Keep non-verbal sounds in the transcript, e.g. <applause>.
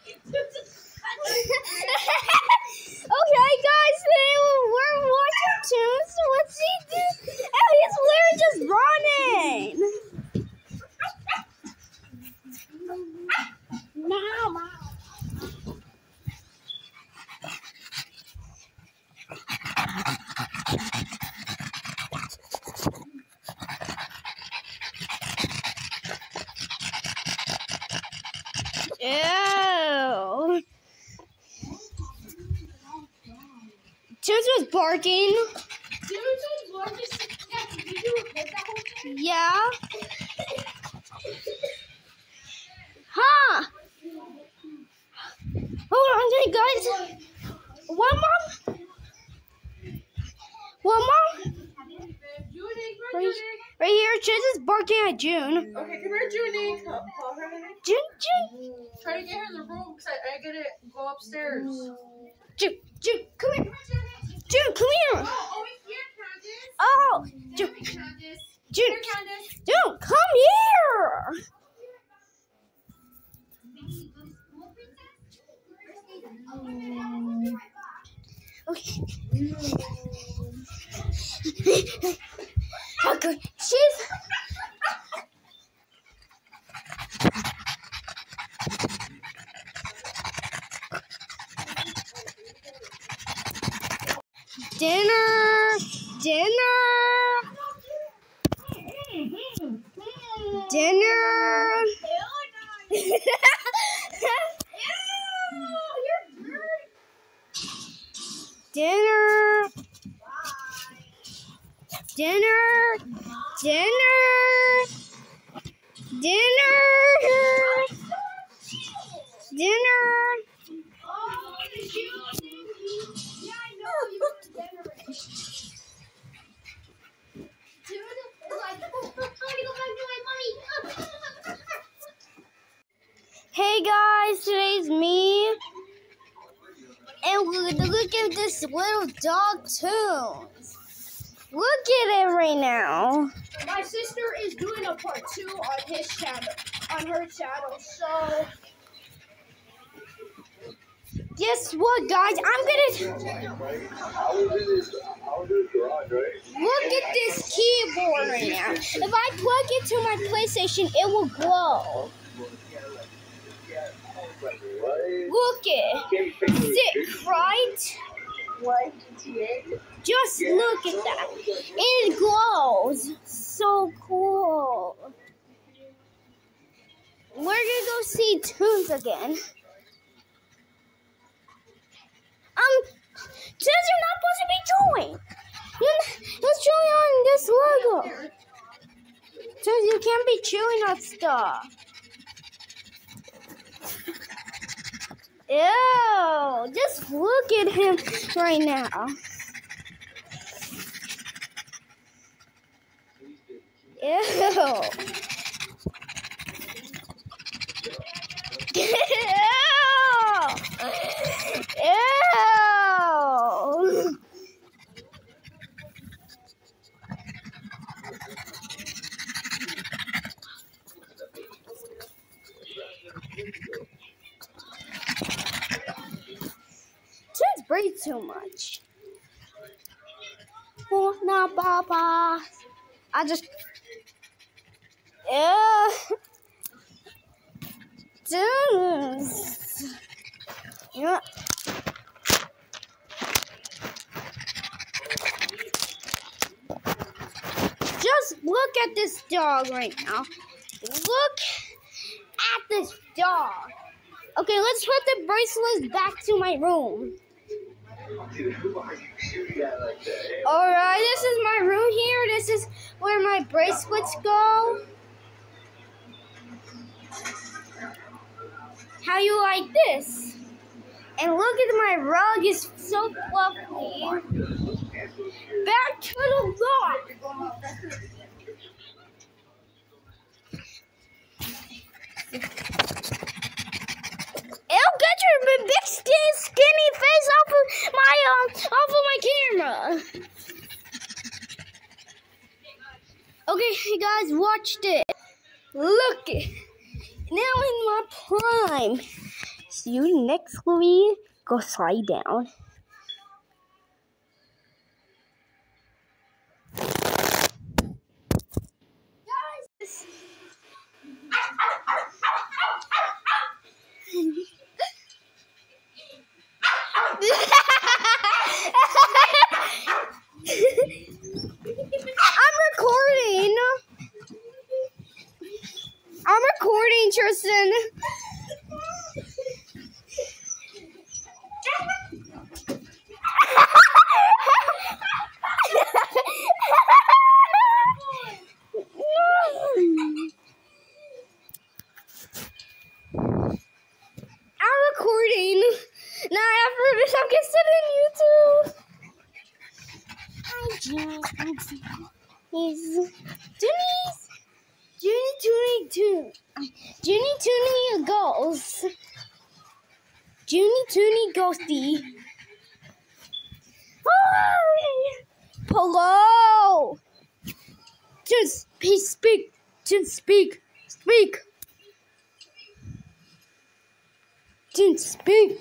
<laughs> okay, guys, today we're watching Tunes. What's he do? Oh, he's literally just running. Tunes was barking. Yeah. Huh. Hold on, guys. One more. One more. Right, right here, Chase is barking at June. Okay, come here, Junie. Call, call her. June, June, Try to get her in the room because I, I gotta go upstairs. June, June, come here. Oh, over here, Candace. Oh, June, Candace. June, Here, Candace. June, come here. Okay. okay, she's. Dinner, dinner, dinner. dinner, dinner, dinner, dinner, dinner. Guys, today's me. And look, look at this little dog too. Look at it right now. My sister is doing a part two on his channel, on her channel. So Guess what, guys? I'm gonna look at this keyboard right now. If I plug it to my PlayStation, it will glow. Look it. Sick, right? Just look at that. It glows. So cool. We're gonna go see Tunes again. Um, Tunes, you're not supposed to be. You're, you're chewing on this logo. Tunes, you can't be chewing on stuff. Ew, just look at him right now. Ew. Ew. Ew. Breathe too much. Oh, no, Papa. I just. Ew. Tunes. Yeah. Just look at this dog right now. Look at this dog. Okay, let's put the bracelets back to my room. Alright, this is my room here. This is where my bracelets go. How you like this? And look at my rug, it's so fluffy. Back to the lot. It'll get your big skinny, skinny face off of my um off of my camera. Okay, hey guys, watch this. Look. Now in my prime. See you next week. Go slide down. I'm recording. I'm recording, Tristan. I'm recording. Now after this, I'm gonna sit in YouTube. Jimmy. He's Jimmy's. Junie Toonie Toon. Junie Toonie Ghost. Junie Toonie Ghosty. Hello. Just speak. Just speak. Speak. Just speak.